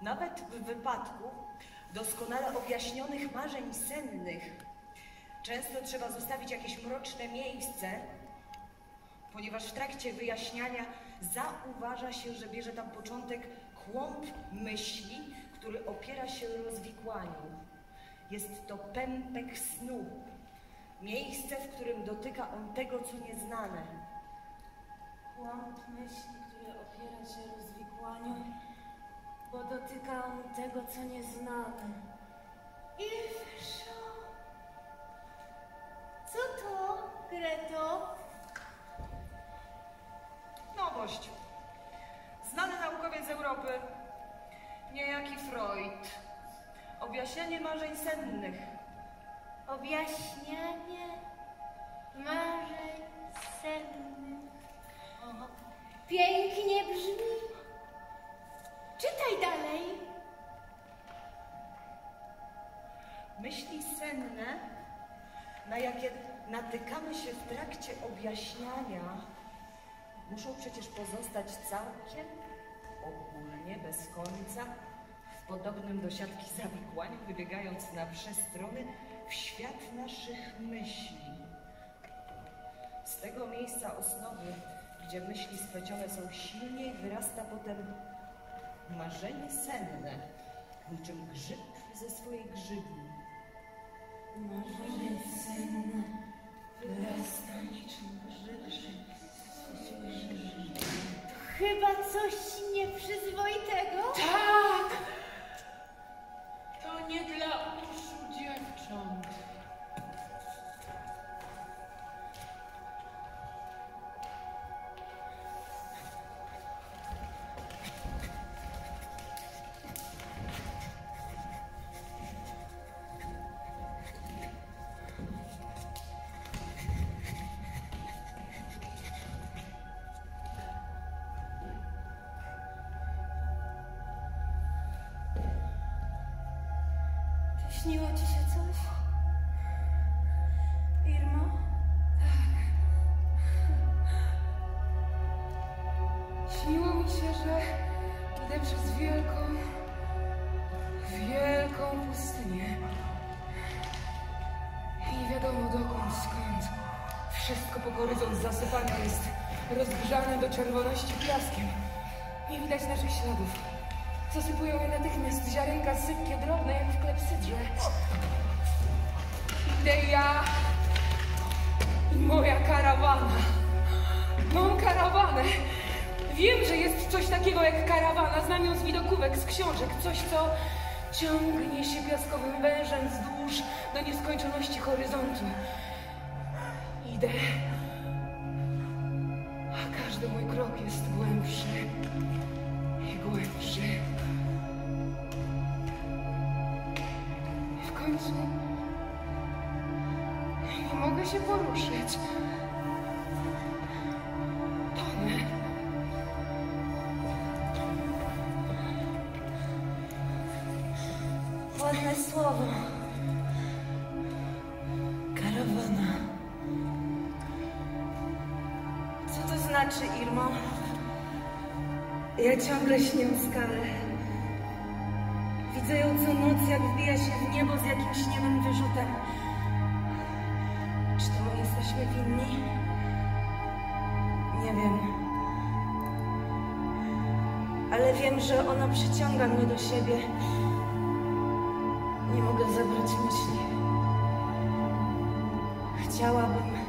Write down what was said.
Nawet w wypadku doskonale objaśnionych marzeń sennych często trzeba zostawić jakieś mroczne miejsce, ponieważ w trakcie wyjaśniania zauważa się, że bierze tam początek kłąb myśli, który opiera się rozwikłaniu. Jest to pępek snu, miejsce, w którym dotyka on tego, co nieznane. Kłąb myśli, który opiera się rozwikłaniu, bo dotyka on tego, co nieznane. Ilfszo! Co to, Greto? Nowość. Znany naukowiec Europy, niejaki Freud. Objaśnienie marzeń sennych. Objaśnianie marzeń sennych. Pięknie brzmi. Czytaj dalej. Myśli senne, na jakie natykamy się w trakcie objaśniania, muszą przecież pozostać całkiem ogólnie, bez końca, w podobnym do siatki zawikłaniu, wybiegając na przestrony w świat naszych myśli. Z tego miejsca osnowy, gdzie myśli splecione są silniej, wyrasta potem marzenie senne, niczym grzyb ze swojej grzybni. Marzenie senne wyrasta niczym grzyb. Chyba coś nieprzyzwoitego. Tak! Śniło ci się coś? Irmo? Śniło mi się, że idę przez wielką, wielką pustynię. I nie wiadomo dokąd, skąd. Wszystko po horyzont zasypane jest rozgrzane do czerwoności piaskiem. Nie widać naszych śladów. Zasypują je natychmiast ziarenka sypkie, drobne jak w klepsydrze. Idę ja i moja karawana. Mam karawanę. Wiem, że jest coś takiego jak karawana. Znam ją z widokówek, z książek. Coś, co ciągnie się piaskowym wężem wzdłuż do nieskończoności horyzontu. Idę. A każdy mój krok jest głębszy i głębszy. Końcu nie mogę się poruszyć. Tonę. Słowo. Karawana. Co to znaczy, Irmo? Ja ciągle śnię skalę. Widzę ją co jak wbija się w niebo z jakimś niemym wyrzutem. Czy to my jesteśmy winni? Nie wiem. Ale wiem, że ona przyciąga mnie do siebie. Nie mogę zabrać myśli. Chciałabym.